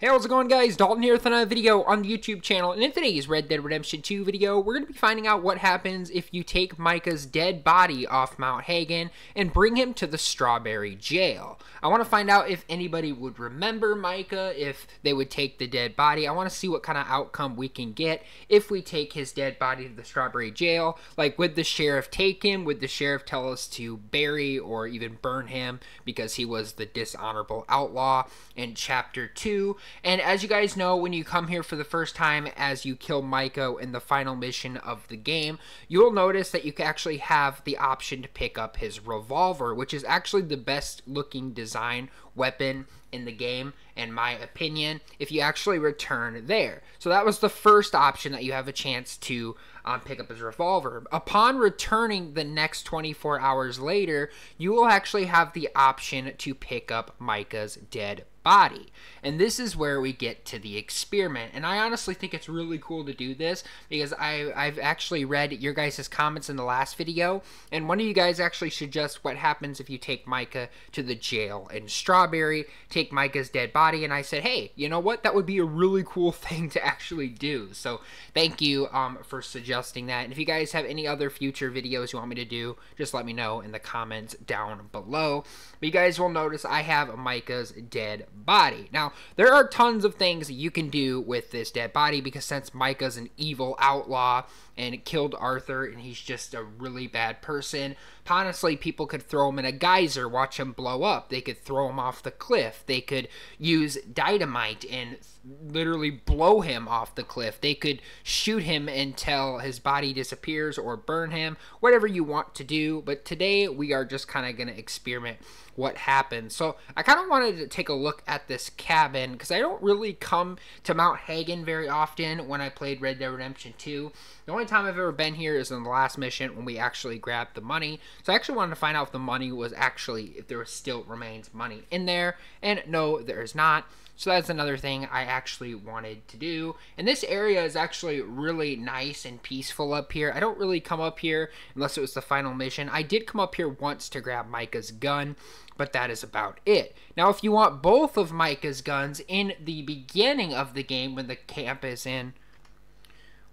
Hey, how's it going guys? Dalton here with another video on the YouTube channel, and in today's Red Dead Redemption 2 video, we're going to be finding out what happens if you take Micah's dead body off Mount Hagen and bring him to the Strawberry Jail. I want to find out if anybody would remember Micah, if they would take the dead body. I want to see what kind of outcome we can get if we take his dead body to the Strawberry Jail. Like, would the sheriff take him? Would the sheriff tell us to bury or even burn him because he was the dishonorable outlaw in Chapter 2? And as you guys know, when you come here for the first time, as you kill Micah in the final mission of the game, you'll notice that you can actually have the option to pick up his revolver, which is actually the best looking design weapon in the game, in my opinion, if you actually return there. So that was the first option that you have a chance to um, pick up his revolver. Upon returning the next 24 hours later, you will actually have the option to pick up Micah's dead body. And this is where we get to the experiment. And I honestly think it's really cool to do this because I, I've actually read your guys' comments in the last video. And one of you guys actually suggests what happens if you take Micah to the jail in Strawberry, take Micah's dead body. And I said, hey, you know what? That would be a really cool thing to actually do. So thank you um, for suggesting that. And if you guys have any other future videos you want me to do, just let me know in the comments down below. But you guys will notice I have Micah's dead body. Now, there are tons of things you can do with this dead body because since Micah's an evil outlaw and killed Arthur and he's just a really bad person, honestly, people could throw him in a geyser, watch him blow up. They could throw him off the cliff. They could use dynamite and literally blow him off the cliff. They could shoot him until his body disappears or burn him, whatever you want to do. But today we are just kind of going to experiment what happened. So I kind of wanted to take a look at this cabin because I don't really come to Mount Hagen very often when I played Red Dead Redemption 2. The only time I've ever been here is in the last mission when we actually grabbed the money. So I actually wanted to find out if the money was actually, if there still remains money in there. And no, there's not. So that's another thing I actually wanted to do. And this area is actually really nice and peaceful up here. I don't really come up here unless it was the final mission. I did come up here once to grab Micah's gun, but that is about it. Now, if you want both of Micah's guns in the beginning of the game when the camp is in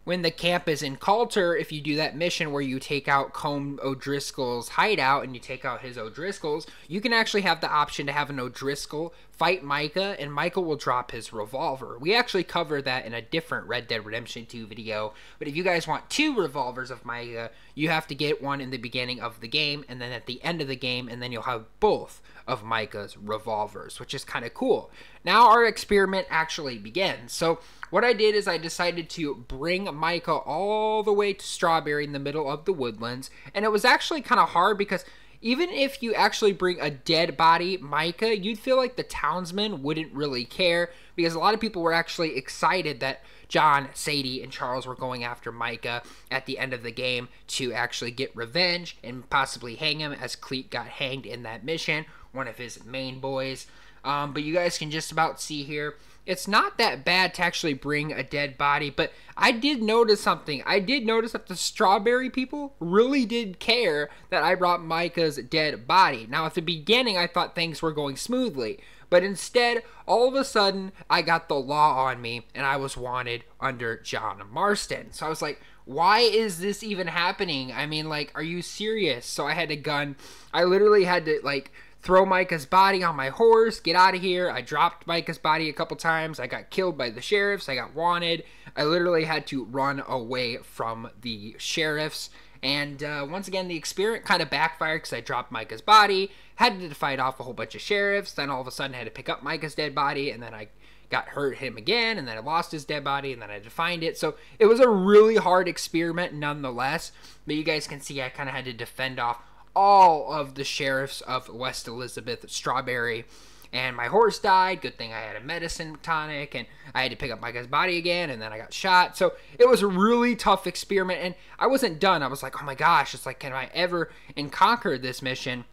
when the camp is in Colter, if you do that mission where you take out Colm O'Driscoll's hideout and you take out his O'Driscolls, you can actually have the option to have an O'Driscoll fight Micah, and Micah will drop his revolver. We actually cover that in a different Red Dead Redemption 2 video, but if you guys want two revolvers of Micah, you have to get one in the beginning of the game, and then at the end of the game, and then you'll have both of Micah's revolvers, which is kind of cool. Now our experiment actually begins. So what I did is I decided to bring Micah all the way to Strawberry in the middle of the woodlands. And it was actually kind of hard because even if you actually bring a dead body, Micah, you'd feel like the townsmen wouldn't really care because a lot of people were actually excited that John, Sadie, and Charles were going after Micah at the end of the game to actually get revenge and possibly hang him as Cleet got hanged in that mission, one of his main boys. Um, but you guys can just about see here it's not that bad to actually bring a dead body, but I did notice something. I did notice that the strawberry people really did care that I brought Micah's dead body. Now, at the beginning, I thought things were going smoothly, but instead, all of a sudden, I got the law on me and I was wanted under John Marston. So I was like, why is this even happening? I mean, like, are you serious? So I had a gun. I literally had to, like, throw Micah's body on my horse, get out of here. I dropped Micah's body a couple times. I got killed by the sheriffs. I got wanted. I literally had to run away from the sheriffs. And uh, once again, the experiment kind of backfired because I dropped Micah's body, had to fight off a whole bunch of sheriffs. Then all of a sudden, I had to pick up Micah's dead body, and then I got hurt him again, and then I lost his dead body, and then I had to find it. So it was a really hard experiment nonetheless. But you guys can see I kind of had to defend off all of the sheriffs of West Elizabeth Strawberry. And my horse died. Good thing I had a medicine tonic, and I had to pick up Micah's body again, and then I got shot. So it was a really tough experiment, and I wasn't done. I was like, oh my gosh, it's like, can I ever and conquer this mission?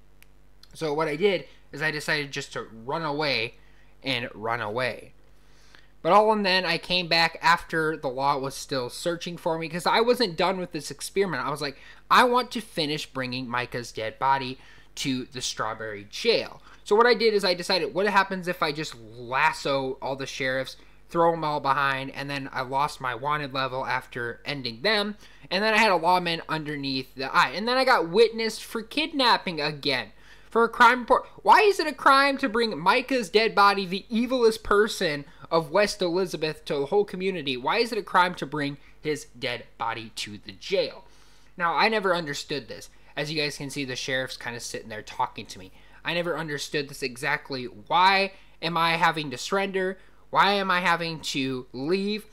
So what I did is I decided just to run away and run away. But all and then I came back after the law was still searching for me because I wasn't done with this experiment. I was like, I want to finish bringing Micah's dead body to the Strawberry Jail. So what I did is I decided what happens if I just lasso all the sheriffs, throw them all behind, and then I lost my wanted level after ending them, and then I had a lawman underneath the eye, and then I got witnessed for kidnapping again. For a crime report. Why is it a crime to bring Micah's dead body, the evilest person of West Elizabeth, to the whole community? Why is it a crime to bring his dead body to the jail? Now, I never understood this. As you guys can see, the sheriff's kind of sitting there talking to me. I never understood this exactly. Why am I having to surrender? Why am I having to leave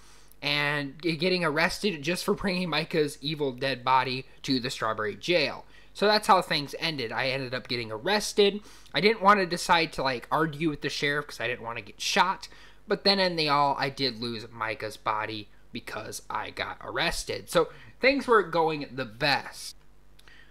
and getting arrested just for bringing Micah's evil dead body to the Strawberry Jail? So that's how things ended. I ended up getting arrested. I didn't want to decide to like argue with the sheriff because I didn't want to get shot. But then in the all, I did lose Micah's body because I got arrested. So things weren't going the best.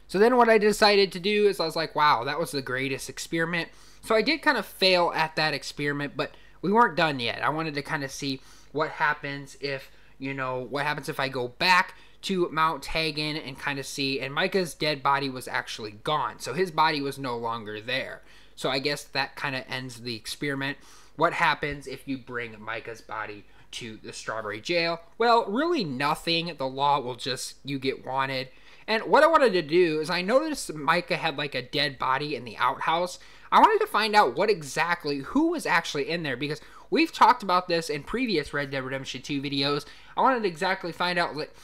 So then what I decided to do is I was like, wow, that was the greatest experiment. So I did kind of fail at that experiment, but we weren't done yet. I wanted to kind of see what happens if, you know, what happens if I go back to Mount Hagen and kind of see. And Micah's dead body was actually gone. So his body was no longer there. So I guess that kind of ends the experiment. What happens if you bring Micah's body to the Strawberry Jail? Well, really nothing. The law will just, you get wanted and what I wanted to do is I noticed Micah had like a dead body in the outhouse. I wanted to find out what exactly, who was actually in there because we've talked about this in previous Red Dead Redemption 2 videos. I wanted to exactly find out like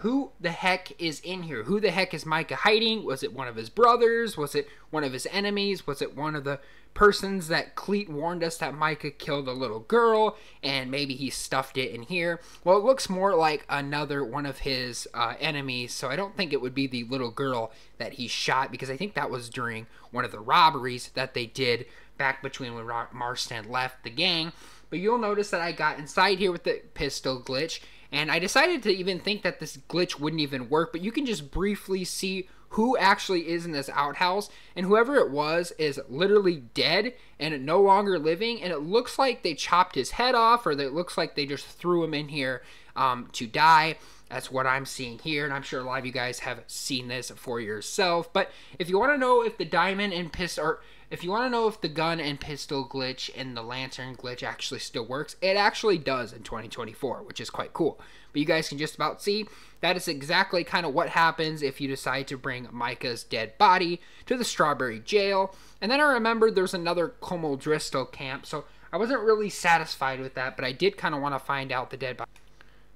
who the heck is in here? Who the heck is Micah hiding? Was it one of his brothers? Was it one of his enemies? Was it one of the persons that Cleet warned us that Micah killed a little girl and maybe he stuffed it in here? Well, it looks more like another one of his uh, enemies, so I don't think it would be the little girl that he shot because I think that was during one of the robberies that they did back between when Marston left the gang. But you'll notice that I got inside here with the pistol glitch and I decided to even think that this glitch wouldn't even work, but you can just briefly see who actually is in this outhouse, and whoever it was is literally dead and no longer living, and it looks like they chopped his head off, or it looks like they just threw him in here um, to die. That's what I'm seeing here, and I'm sure a lot of you guys have seen this for yourself. But if you want to know if the diamond and pistol, or if you want to know if the gun and pistol glitch and the lantern glitch actually still works, it actually does in 2024, which is quite cool. But you guys can just about see that is exactly kind of what happens if you decide to bring Micah's dead body to the Strawberry Jail. And then I remembered there's another Colm O'Driscoll camp, so I wasn't really satisfied with that, but I did kind of want to find out the dead body.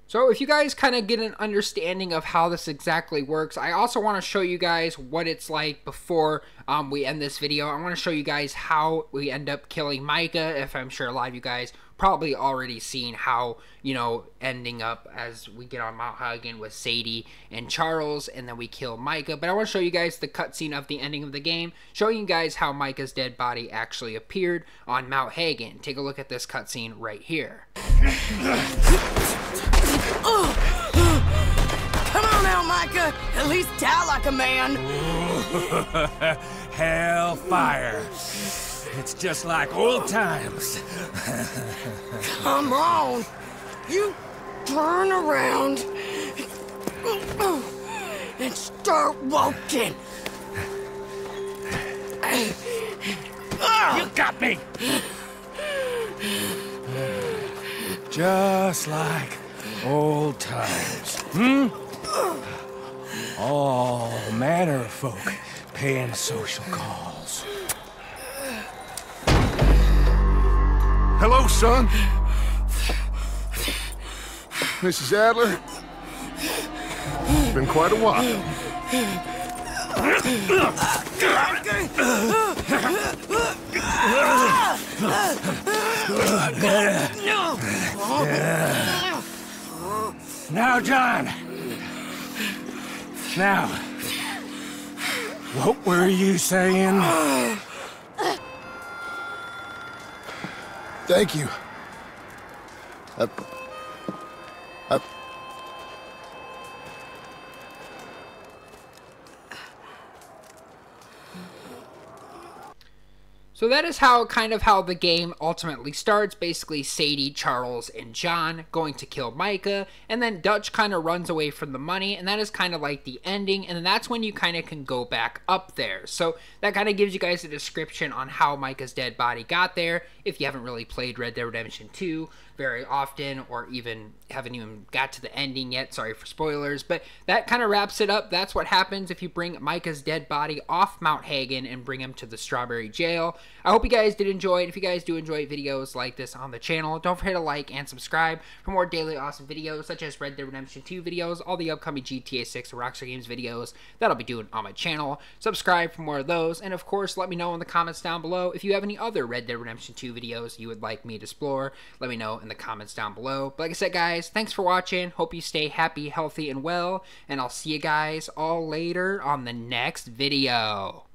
So if you guys kind of get an understanding of how this exactly works, I also want to show you guys what it's like before um, we end this video. I want to show you guys how we end up killing Micah, if I'm sure a lot of you guys probably already seen how, you know, ending up as we get on Mount Hagen with Sadie and Charles, and then we kill Micah. But I want to show you guys the cutscene of the ending of the game, showing you guys how Micah's dead body actually appeared on Mount Hagen. Take a look at this cutscene right here. Come on now, Micah. At least die like a man. Hellfire. It's just like old times. Come on. You turn around and start walking. You got me. Just like Old times, hmm? All manner of folk paying social calls. Hello, son. Mrs. Adler. It's been quite a while. Now, John. Now, what were you saying? Thank you. So that is how kind of how the game ultimately starts. Basically, Sadie, Charles, and John going to kill Micah, and then Dutch kind of runs away from the money, and that is kind of like the ending. And that's when you kind of can go back up there. So that kind of gives you guys a description on how Micah's dead body got there. If you haven't really played Red Dead Redemption 2, very often or even haven't even got to the ending yet. Sorry for spoilers, but that kind of wraps it up. That's what happens if you bring Micah's dead body off Mount Hagen and bring him to the Strawberry Jail. I hope you guys did enjoy it. If you guys do enjoy videos like this on the channel, don't forget to like and subscribe for more daily awesome videos such as Red Dead Redemption 2 videos, all the upcoming GTA 6 or Rockstar Games videos that I'll be doing on my channel. Subscribe for more of those, and of course, let me know in the comments down below if you have any other Red Dead Redemption 2 videos you would like me to explore. Let me know in the comments down below. But like I said, guys, thanks for watching. Hope you stay happy, healthy, and well. And I'll see you guys all later on the next video.